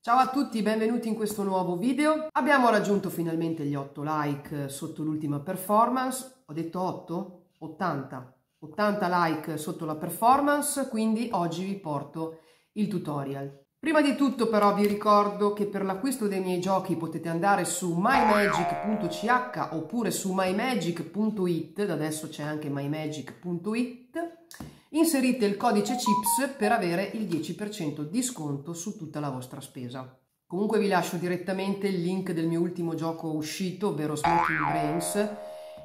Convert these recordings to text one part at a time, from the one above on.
Ciao a tutti, benvenuti in questo nuovo video. Abbiamo raggiunto finalmente gli 8 like sotto l'ultima performance. Ho detto 8? 80. 80 like sotto la performance, quindi oggi vi porto il tutorial. Prima di tutto però vi ricordo che per l'acquisto dei miei giochi potete andare su mymagic.ch oppure su mymagic.it, da adesso c'è anche mymagic.it, inserite il codice CHIPS per avere il 10% di sconto su tutta la vostra spesa. Comunque vi lascio direttamente il link del mio ultimo gioco uscito, ovvero Smoking Brains,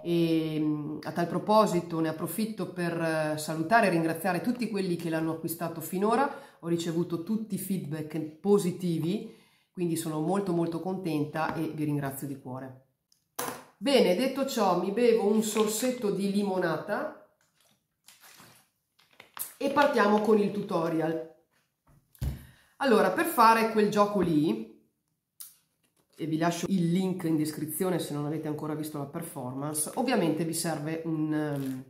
e mm, a tal proposito ne approfitto per eh, salutare e ringraziare tutti quelli che l'hanno acquistato finora, ho ricevuto tutti i feedback positivi, quindi sono molto molto contenta e vi ringrazio di cuore. Bene, detto ciò, mi bevo un sorsetto di limonata e partiamo con il tutorial. Allora, per fare quel gioco lì, e vi lascio il link in descrizione se non avete ancora visto la performance, ovviamente vi serve un, um,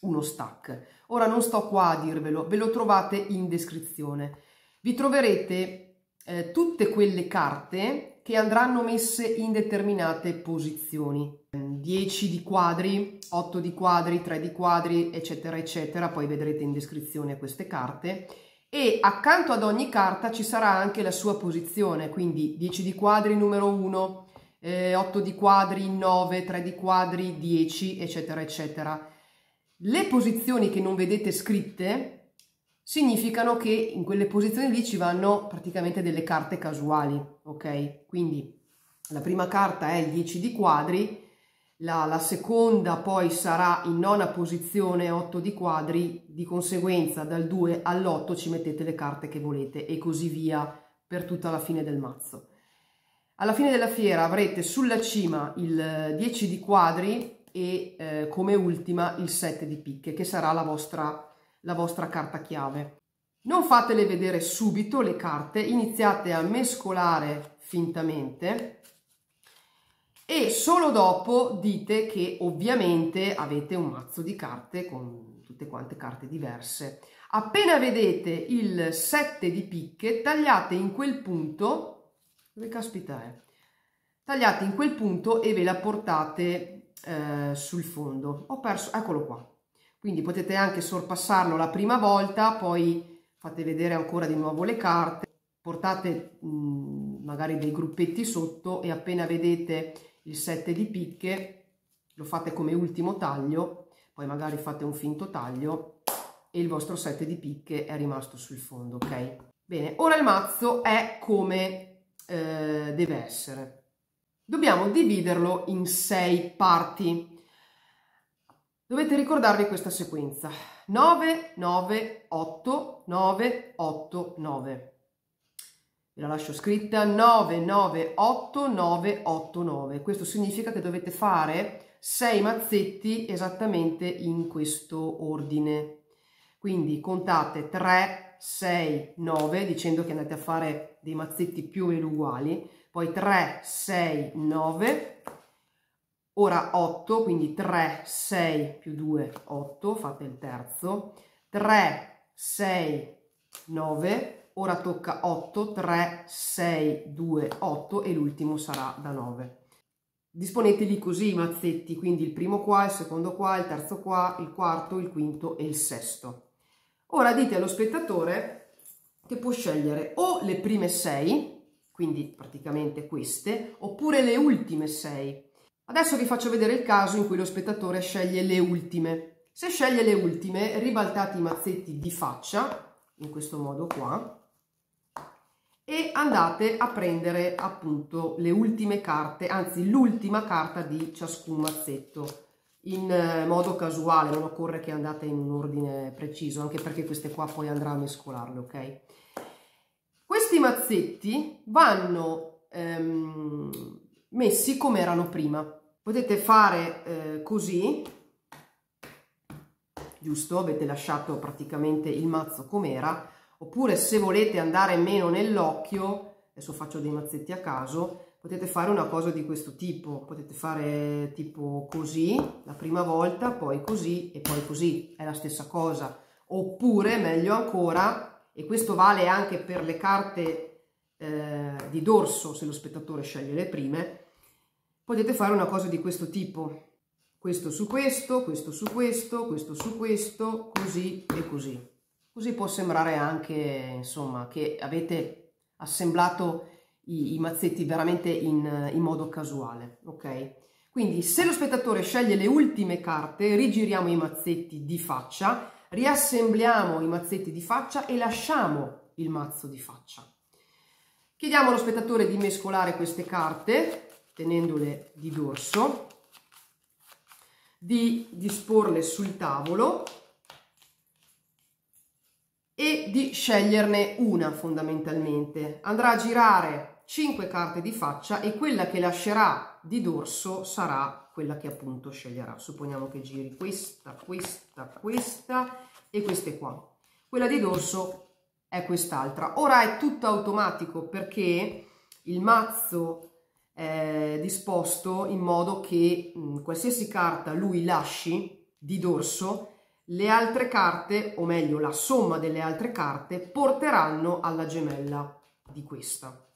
uno stack. Ora non sto qua a dirvelo, ve lo trovate in descrizione. Vi troverete eh, tutte quelle carte che andranno messe in determinate posizioni. 10 di quadri, 8 di quadri, 3 di quadri, eccetera, eccetera. Poi vedrete in descrizione queste carte e accanto ad ogni carta ci sarà anche la sua posizione, quindi 10 di quadri numero 1, eh, 8 di quadri 9, 3 di quadri 10, eccetera, eccetera. Le posizioni che non vedete scritte significano che in quelle posizioni lì ci vanno praticamente delle carte casuali, ok? Quindi la prima carta è il 10 di quadri, la, la, seconda poi sarà in nona posizione 8 di quadri, di conseguenza dal 2 all'8 ci mettete le carte che volete e così via per tutta la fine del mazzo. Alla fine della fiera avrete sulla cima il 10 di quadri e eh, come ultima il 7 di picche che sarà la vostra, la vostra carta chiave. Non fatele vedere subito le carte, iniziate a mescolare fintamente e solo dopo dite che ovviamente avete un mazzo di carte con tutte quante carte diverse. Appena vedete il 7 di picche, tagliate in quel punto, dove caspita è? Tagliate in quel punto e ve la portate eh, sul fondo. Ho perso, eccolo qua. Quindi potete anche sorpassarlo la prima volta, poi fate vedere ancora di nuovo le carte, portate mh, magari dei gruppetti sotto e appena vedete il 7 di picche, lo fate come ultimo taglio, poi magari fate un finto taglio e il vostro 7 di picche è rimasto sul fondo, ok? Bene, ora il mazzo è come eh, deve essere. Dobbiamo dividerlo in sei parti. Dovete ricordarvi questa sequenza. 9, 9, 8, 9, 8, 9 la lascio scritta. 998989 questo significa che dovete fare 6 mazzetti esattamente in questo ordine. Quindi contate 3 6 9 dicendo che andate a fare dei mazzetti più o meno uguali. Poi 3 6 9 ora 8 quindi 3 6 più 2 8 fate il terzo 3 6 9 ora tocca 8, 3, 6, 2, 8 e l'ultimo sarà da 9. Disponeteli così i mazzetti, quindi il primo qua, il secondo qua, il terzo qua, il quarto, il quinto e il sesto. Ora dite allo spettatore che può scegliere o le prime 6, quindi praticamente queste, oppure le ultime 6. Adesso vi faccio vedere il caso in cui lo spettatore sceglie le ultime. Se sceglie le ultime, ribaltate i mazzetti di faccia, in questo modo qua, e andate a prendere appunto le ultime carte, anzi l'ultima carta di ciascun mazzetto in eh, modo casuale, non occorre che andate in un ordine preciso, anche perché queste qua poi andrà a mescolarle, ok? Questi mazzetti vanno ehm, messi come erano prima. Potete fare eh, così, giusto? Avete lasciato praticamente il mazzo come era, oppure se volete andare meno nell'occhio, adesso faccio dei mazzetti a caso, potete fare una cosa di questo tipo, potete fare tipo così la prima volta, poi così e poi così, è la stessa cosa, oppure meglio ancora, e questo vale anche per le carte eh, di dorso se lo spettatore sceglie le prime, potete fare una cosa di questo tipo. Questo su questo, questo su questo, questo su questo, così e così. Così può sembrare anche, insomma, che avete assemblato i, i mazzetti veramente in, in modo casuale, ok? Quindi se lo spettatore sceglie le ultime carte, rigiriamo i mazzetti di faccia, riassembliamo i mazzetti di faccia e lasciamo il mazzo di faccia. Chiediamo allo spettatore di mescolare queste carte, tenendole di dorso, di disporle sul tavolo e di sceglierne una fondamentalmente. Andrà a girare 5 carte di faccia e quella che lascerà di dorso sarà quella che appunto sceglierà. Supponiamo che giri questa, questa, questa e queste qua. Quella di dorso è quest'altra. Ora è tutto automatico perché il mazzo è disposto in modo che mh, qualsiasi carta lui lasci di dorso, le altre carte, o meglio la somma delle altre carte, porteranno alla gemella di questa.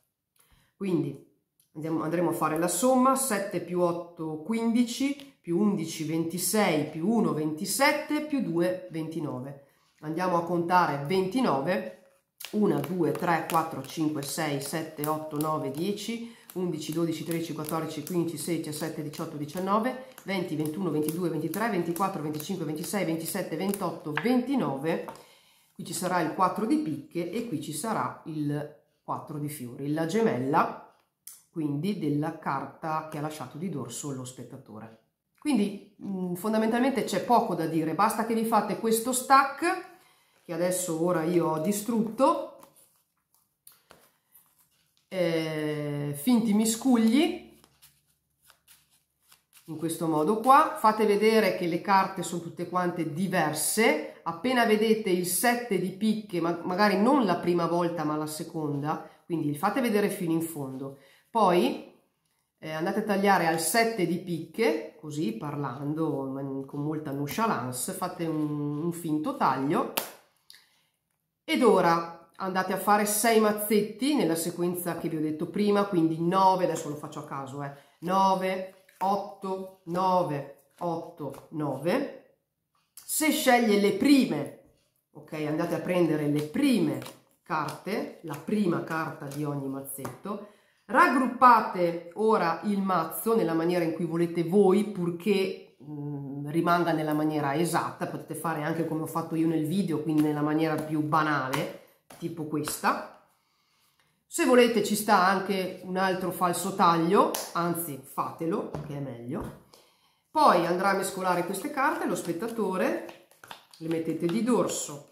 Quindi andiamo, andremo a fare la somma, 7 più 8 15, più 11 26, più 1 27, più 2 29. Andiamo a contare 29, 1, 2, 3, 4, 5, 6, 7, 8, 9, 10, 11, 12, 13, 14, 15, 16, 17, 18, 19, 20, 21, 22, 23, 24, 25, 26, 27, 28, 29. Qui ci sarà il 4 di picche e qui ci sarà il 4 di fiori, la gemella quindi della carta che ha lasciato di dorso lo spettatore. Quindi mh, mm, fondamentalmente c'è poco da dire, basta che vi fate questo stack che adesso ora io ho distrutto, eh, finti miscugli. In questo modo qua, fate vedere che le carte sono tutte quante diverse, appena vedete il 7 di picche, ma magari non la prima volta ma la seconda, quindi fate vedere fino in fondo. Poi eh, andate a tagliare al 7 di picche, così parlando con molta nonchalance, fate un, un finto taglio. Ed ora andate a fare 6 mazzetti nella sequenza che vi ho detto prima, quindi 9, adesso lo faccio a caso, eh, 9, 8, 9, 8, 9. Se sceglie le prime, ok, andate a prendere le prime carte, la prima carta di ogni mazzetto, raggruppate ora il mazzo nella maniera in cui volete voi, purché mm, rimanga nella maniera esatta, potete fare anche come ho fatto io nel video, quindi nella maniera più banale, tipo questa, se volete ci sta anche un altro falso taglio, anzi fatelo, che è meglio. Poi andrà a mescolare queste carte, lo spettatore, le mettete di dorso,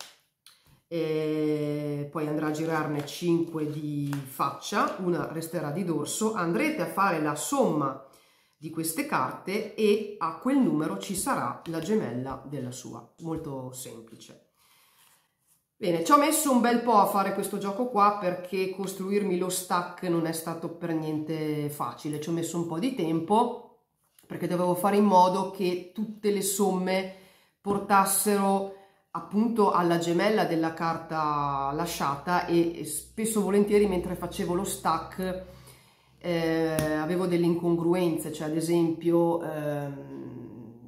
e poi andrà a girarne 5 di faccia, una resterà di dorso, andrete a fare la somma di queste carte e a quel numero ci sarà la gemella della sua, molto semplice. Bene, ci ho messo un bel po' a fare questo gioco qua perché costruirmi lo stack non è stato per niente facile, ci ho messo un po' di tempo perché dovevo fare in modo che tutte le somme portassero appunto alla gemella della carta lasciata e spesso volentieri mentre facevo lo stack eh, avevo delle incongruenze, cioè ad esempio... Ehm,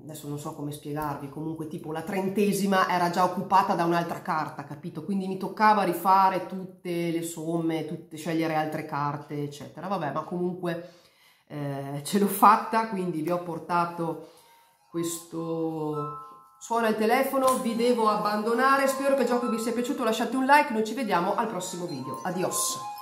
adesso non so come spiegarvi, comunque tipo la trentesima era già occupata da un'altra carta, capito? Quindi mi toccava rifare tutte le somme, tutte, scegliere altre carte, eccetera. Vabbè, ma comunque eh, ce l'ho fatta, quindi vi ho portato questo... Suona il telefono, vi devo abbandonare, spero che il gioco vi sia piaciuto, lasciate un like, noi ci vediamo al prossimo video. Adios!